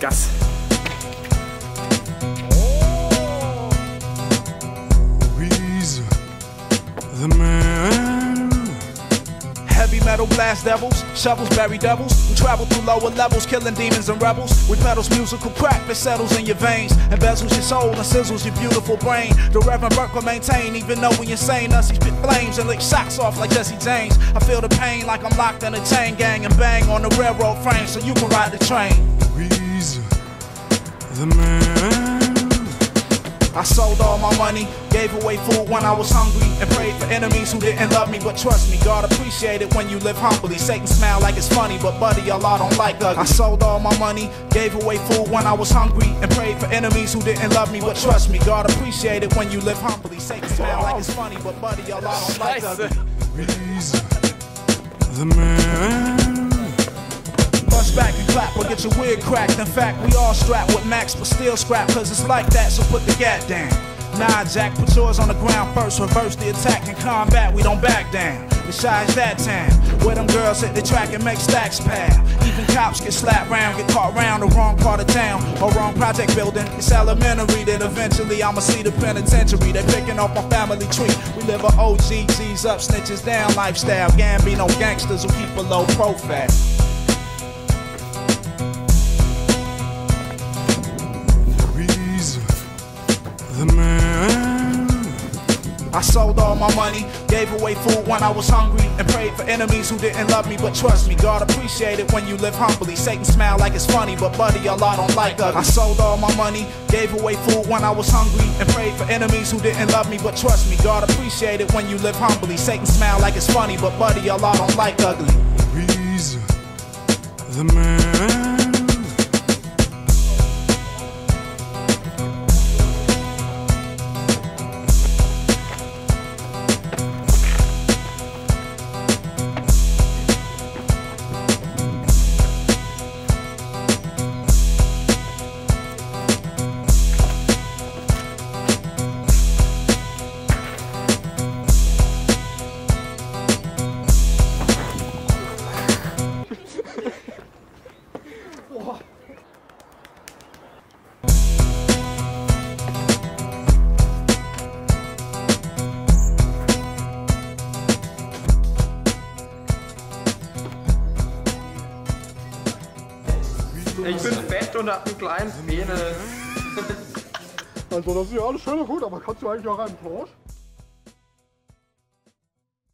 Gas. He's the man. Heavy metal blast devils, shovels bury devils. We travel through lower levels, killing demons and rebels. With pedals musical crack that settles in your veins, embezzles your soul and sizzles your beautiful brain. The Reverend Burke will maintain, even though we insane. Us, he spit flames and lick socks off like Jesse James. I feel the pain like I'm locked in a chain gang and bang on the railroad frame so you can ride the train. He's the man. I sold all my money, gave away food when I was hungry, and prayed for enemies who didn't love me. But trust me, God appreciate it when you live humbly. Satan smile like it's funny, but buddy, Allah don't like ugly. I sold all my money, gave away food when I was hungry, and prayed for enemies who didn't love me. But trust me, God appreciate it when you live humbly. Satan smile like it's funny, but buddy, Allah don't like ugly. Scheiße. He's the man. Bust back and clap or get your wig cracked. In fact, we all strapped with max, but still scrap, cause it's like that, so put the gat down. Nah, Jack, put yours on the ground first. Reverse the attack in combat, we don't back down. Besides that time, where them girls hit the track and make stacks pal. Even cops get slapped round, get caught round the wrong part of town or wrong project building. It's elementary that eventually I'ma see the penitentiary. They picking off my family tree. We live a OG, G's up, snitches down lifestyle. Gambino gangsters who keep a low profile. I sold all my money, gave away food when I was hungry, and prayed for enemies who didn't love me. But trust me, God appreciate it when you live humbly. Satan smile like it's funny, but buddy, Allah don't like ugly. I sold all my money, gave away food when I was hungry, and prayed for enemies who didn't love me. But trust me, God appreciate it when you live humbly. Satan smile like it's funny, but buddy, Allah don't like ugly. He's the man. Ich bin fett und hab einen kleinen Penis. Also das ist ja alles schön und gut, aber kannst du eigentlich auch einen Porsche?